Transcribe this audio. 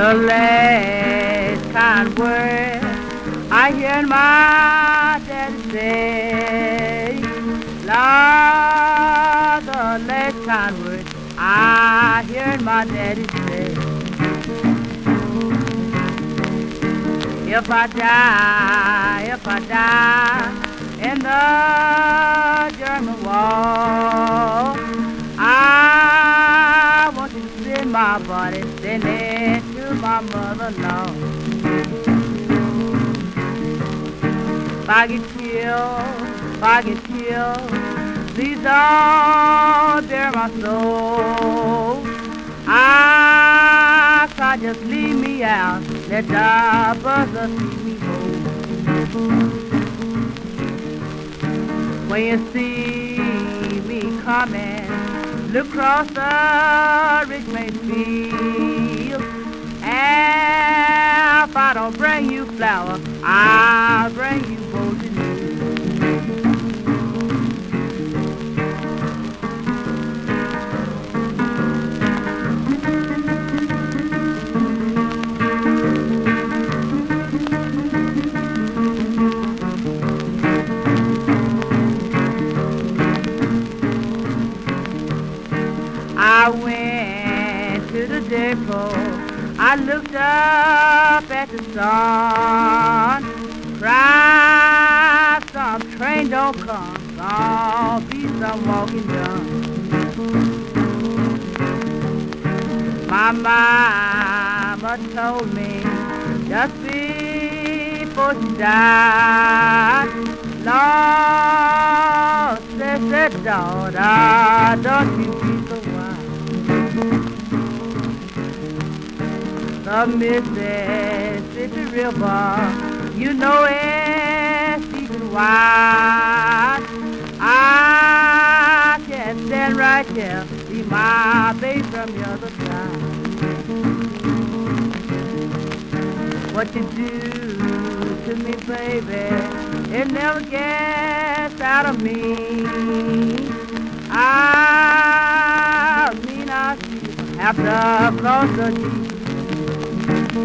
The last kind word I hear my daddy say, Lord, the last kind word I hear my daddy say. If I die, if I die send my body sending to my mother-in-law. If I get killed, please don't bear my soul. Ah, I can't just leave me out, let the buzzer see me go. When you see me coming, look across field. And if I don't bring you flour, I'll went to the depot. I looked up at the sun. Cried, some train don't come. Gonna be some walking done. My mama told me just before she died. Lord, said, said, daughter, don't you be so The Mississippi River, you know it's deep and wide. I can stand right here, see my baby from the other side. What you do to me, baby, it never gets out of me. I mean, I see to cross the Música